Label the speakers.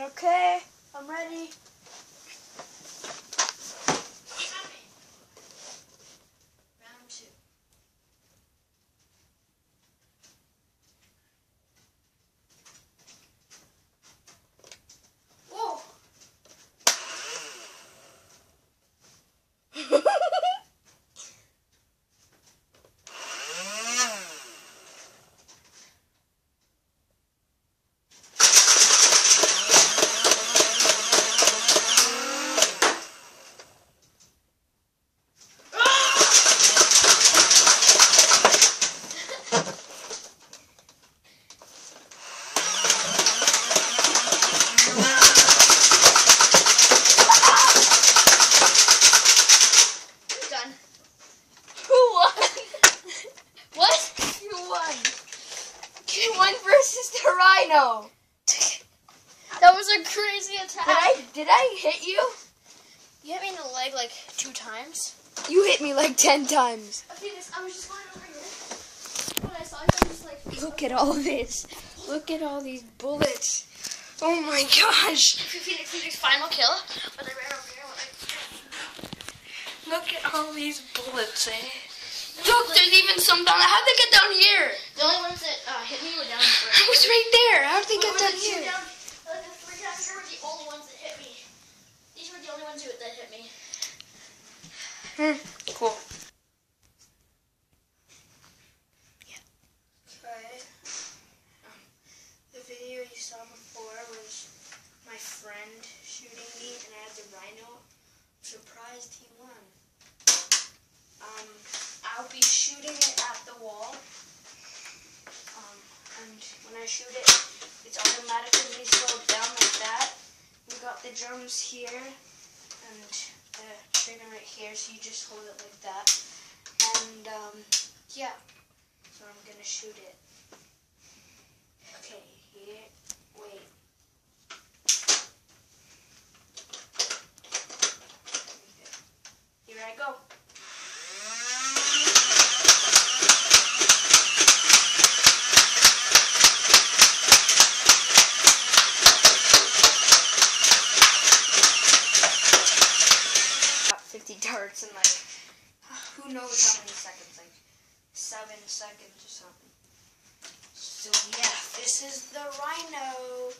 Speaker 1: Okay, I'm ready.
Speaker 2: Round two. Whoa! Done.
Speaker 1: Who won?
Speaker 2: What?
Speaker 1: You won. You won versus the rhino.
Speaker 2: That was a crazy attack.
Speaker 1: Did I did I hit you?
Speaker 2: You hit me in the leg like two times.
Speaker 1: You hit me like ten times.
Speaker 2: Okay, this, I was just flying over here. When I saw you, I was like,
Speaker 1: Look at all this. Look at all these bullets. Oh my gosh.
Speaker 2: Phoenix, Phoenix, final kill. But I ran over here.
Speaker 1: Look at all these bullets, eh? Look, there's even some down. How'd they get down here?
Speaker 2: The only ones that uh, hit me were down here.
Speaker 1: I was right there. How'd they get down here?
Speaker 2: Down, uh, the three down here were the only ones that hit me. These were the only ones that hit me.
Speaker 1: Hmm. Cool. Yeah.
Speaker 2: Okay. Um, the video you saw before was my friend shooting me, and I had the rhino. I'm surprised he won. Um, I'll be shooting it at the wall. Um, and when I shoot it, it's automatically slowed down like that. We got the drums here, and the trigger right here, so you just hold it like that. And, um, yeah. So I'm gonna shoot it. Okay, here. Wait. Here I go.
Speaker 1: Got 50 darts in like, who knows how many seconds, like seven seconds or something. So yeah, this is the rhino.